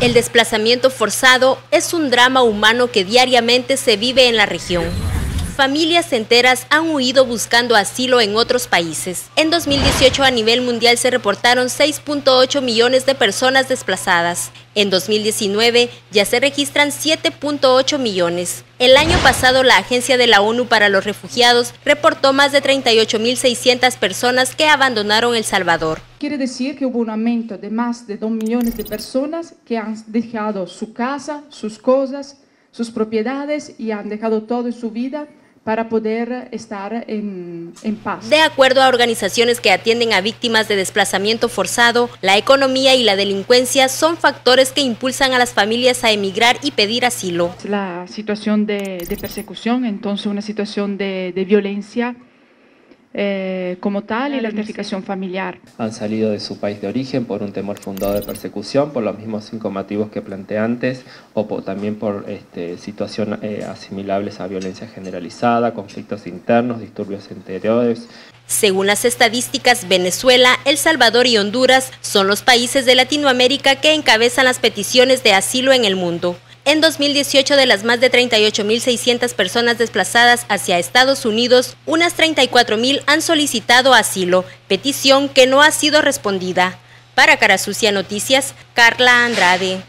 El desplazamiento forzado es un drama humano que diariamente se vive en la región. Familias enteras han huido buscando asilo en otros países. En 2018 a nivel mundial se reportaron 6.8 millones de personas desplazadas. En 2019 ya se registran 7.8 millones. El año pasado la Agencia de la ONU para los Refugiados reportó más de 38.600 personas que abandonaron El Salvador. Quiere decir que hubo un aumento de más de 2 millones de personas que han dejado su casa, sus cosas, sus propiedades y han dejado todo su vida para poder estar en, en, paz. De acuerdo a organizaciones que atienden a víctimas de desplazamiento forzado, la economía y la delincuencia son factores que impulsan a las familias a emigrar y pedir asilo. La situación de, de persecución, entonces una situación de, de violencia eh, como tal y la identificación familiar. Han salido de su país de origen por un temor fundado de persecución, por los mismos cinco motivos que planteé antes, o por, también por este, situaciones eh, asimilables a violencia generalizada, conflictos internos, disturbios interiores. Según las estadísticas, Venezuela, El Salvador y Honduras son los países de Latinoamérica que encabezan las peticiones de asilo en el mundo. En 2018, de las más de 38.600 personas desplazadas hacia Estados Unidos, unas 34.000 han solicitado asilo, petición que no ha sido respondida. Para Carasucia Noticias, Carla Andrade.